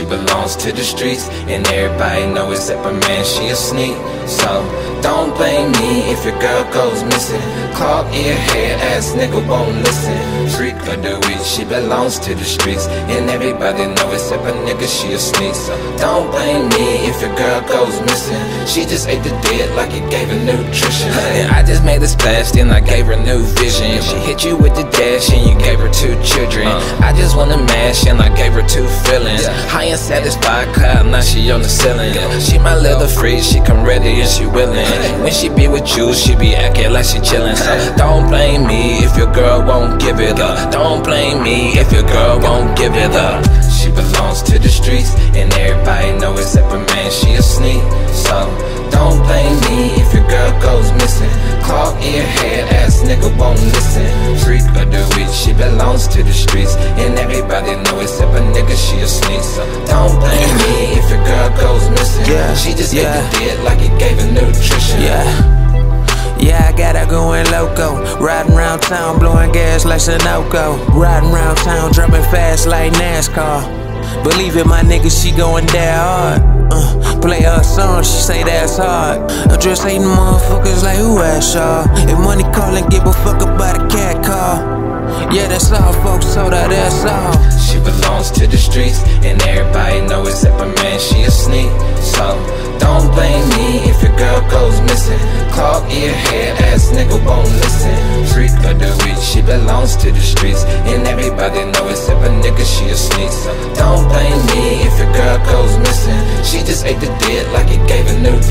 She belongs to the streets, and everybody know except her man, she a sneak. So don't blame me if your girl goes missing. Clark earhead ass nigga won't listen. Freak of the week, she belongs to the streets, and everybody know except a nigga, she a sneak. So don't blame me if your girl goes missing. She just ate the dead like it gave her nutrition. And I just made a splash, then I gave her new vision. She hit you with the dash, and you gave her two children. Uh. I just wanna mash, and I gave her two feelings. High and satisfied, cloud, now she on the ceiling. She my little freak, she come ready and she willing. When she be with you, she be acting like she chillin'. So don't blame me if your girl won't give it up. Don't blame me if your girl won't give it up. She belongs to the streets, and everybody know except her man, she a sneak. So don't blame me if your girl goes missing. Clark earhead ass nigga won't listen. Freak of the week, she belongs to the streets, and everybody know nigga, she a sneak. So don't blame me if your girl goes missing. Yeah, She just yeah. ate the dead like it gave her nutrition. Yeah. Yeah, I got her going loco. Riding around town, blowing gas like Sunoco. Riding around town, dropping fast like NASCAR. Believe it, my nigga, she going that hard. Uh, play her song, she say that's hard. I'm just hating motherfuckers like who asked y'all? If money calling, give a fuck about a cat call. Yeah, that's all, folks her that's all. Streets, and everybody know except her man, she a sneak. So don't blame me if your girl goes missing. Clark earhead ass nigga won't listen. Freak of the week, she belongs to the streets, and everybody know except a nigga, she a sneak. So don't blame me if your girl goes missing. She just ate the dead like it gave her nutrition.